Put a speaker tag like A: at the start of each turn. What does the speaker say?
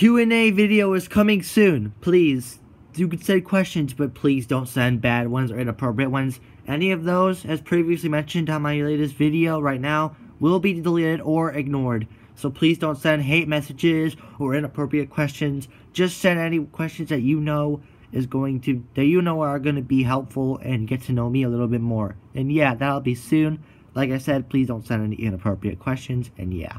A: Q&A video is coming soon. Please, you can send questions, but please don't send bad ones or inappropriate ones. Any of those, as previously mentioned on my latest video right now, will be deleted or ignored. So please don't send hate messages or inappropriate questions. Just send any questions that you know is going to that you know are going to be helpful and get to know me a little bit more. And yeah, that'll be soon. Like I said, please don't send any inappropriate questions. And yeah.